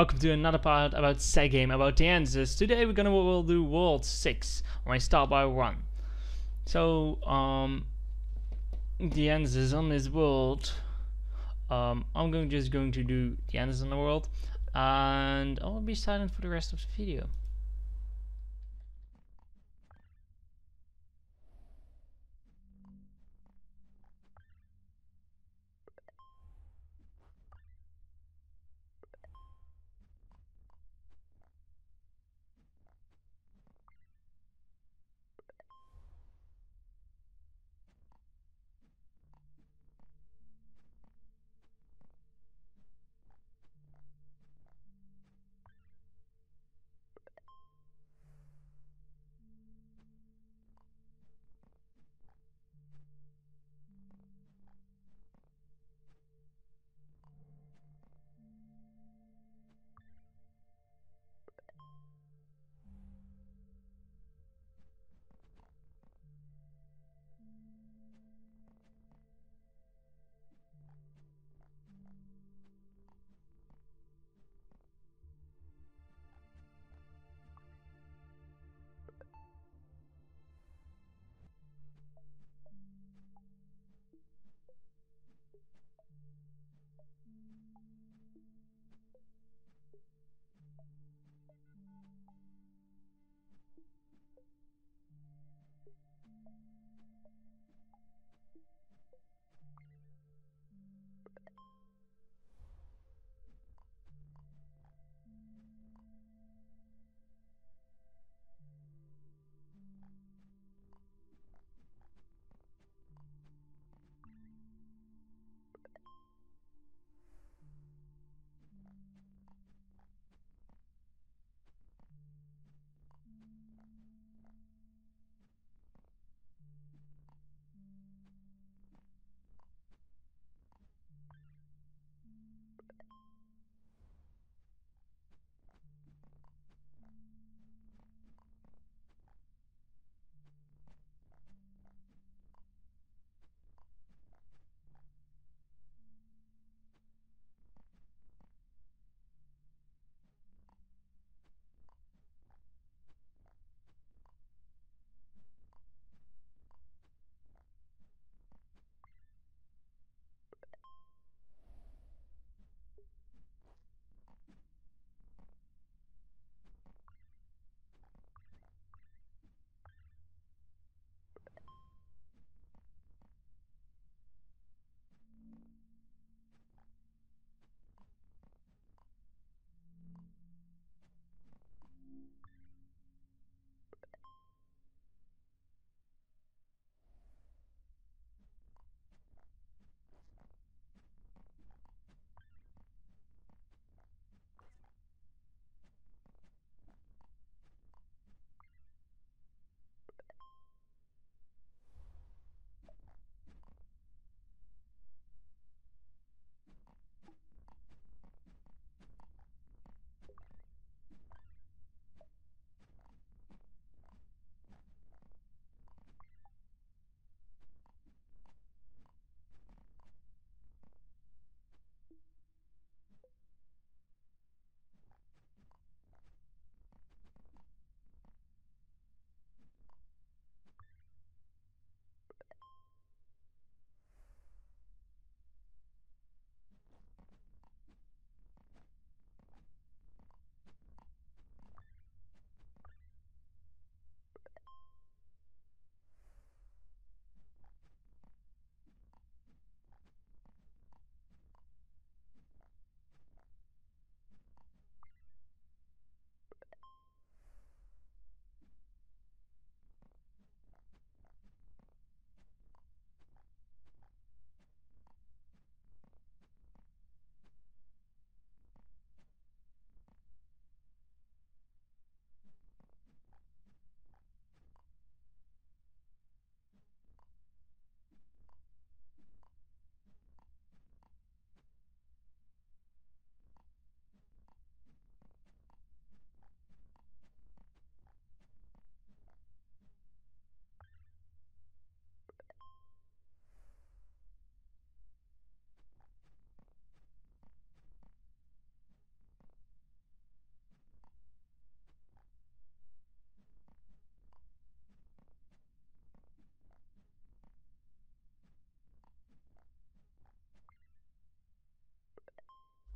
Welcome to another part about Zegame about the answers. Today we're gonna we'll do World 6 when I start by 1. So um the answers on this world um I'm going just going to do the answers on the world and I'll be silent for the rest of the video.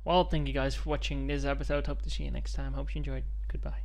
Well, thank you guys for watching this episode. Hope to see you next time. Hope you enjoyed. Goodbye.